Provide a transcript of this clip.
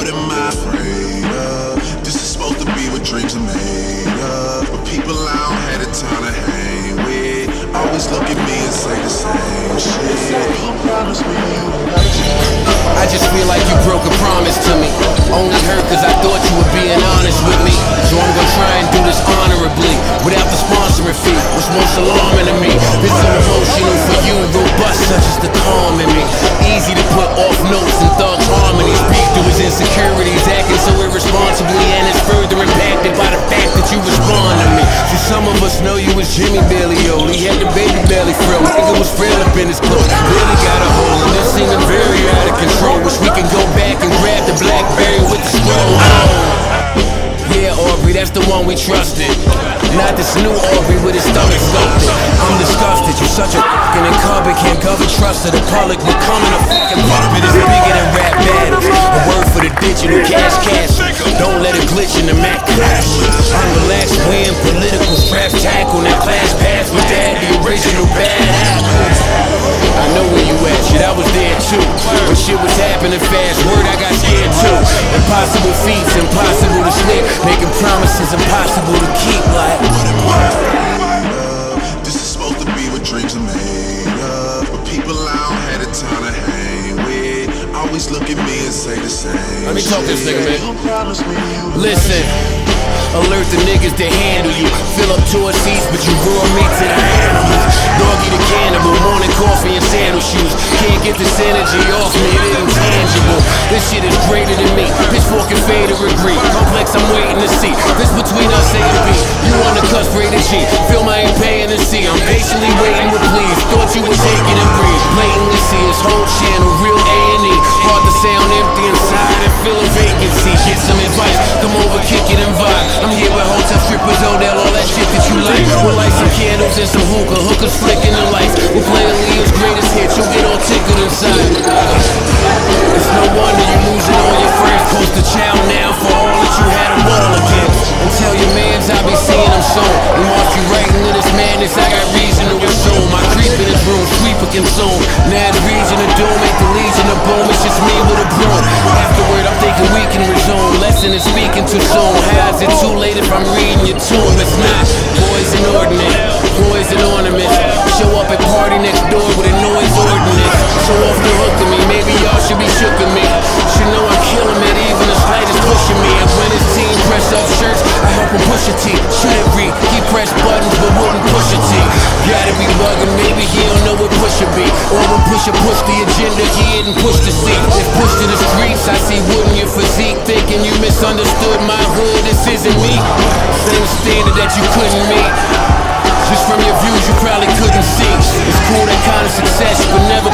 What am I afraid of? This is supposed to be what dreams are made of. But people I don't have the time to hang with always look at me and say the same shit. I just feel like you broke a promise to me. Only hurt cause I thought you were being honest with me. So I'm gonna try and do this honorably without the sponsoring fee. What's most alarming to me? This is emotional for you, robust such as the calm in insecurities, acting so irresponsibly, and it's further impacted by the fact that you respond to me. See, some of us know you as Jimmy Bailey, He had the baby belly frill. Nigga was frail up in his clothes. Really got a hole, and this seeming very out of control. Wish we could go back and grab the Blackberry with the scroll. Yeah, Aubrey, that's the one we trusted. Not this new Aubrey with his stomach sculpted. I'm disgusted, You're such a fucking incumbent. Can't cover trust of the public. Becoming a fucking digital cash cash. Don't let it glitch in the Mac crash. I'm relaxed, win political straps tackle. Now class pass with that, the original bad apple. I know where you at, shit, I was there too. When shit was happening fast, word I got scared too. Impossible feats, impossible to sleep. Making promises impossible to keep, like. This is supposed to be what dreams are made of. But people don't have the time to with always look at me and say the same. Let me talk this nigga, man. You promised you Listen, alert the niggas that handle you. Fill up tour seats, but you raw meat to the animals. Doggy the cannibal, morning coffee and sandal shoes. Can't get this energy off me, it ain't tangible. This shit is greater than me. Pitchfork and fader agree. Complex, I'm waiting to see. This between us A and B. You on the cusp, rated G. Feel my ain't paying to see. I'm patiently waiting with please. Thought you would taking a and breathe. Blatantly see his whole channel, real to sound empty inside and feel a vacancy. Get some advice, come over, kick it and vibe. I'm here with hotel We can resume. Lesson is speaking too soon. How is it too late if I'm reading your tomb? It's not. Boys and ordinance, boys and ornaments. Show up at party next door with a noise ordinance. So off the hook to me, maybe y'all should be shook me. Should know I'm killing it, even the slightest pushing me. And when his team press up shirts, I help him push a T. Shouldn't read, he press buttons but wouldn't push a T. Gotta be bugging, When push the agenda, he didn't push the seat. If pushed to the streets, I see wood in your physique. Thinking you misunderstood my hood, this isn't me. Same standard that you couldn't meet. Just from your views, you probably couldn't see. It's cool that kind of success, but never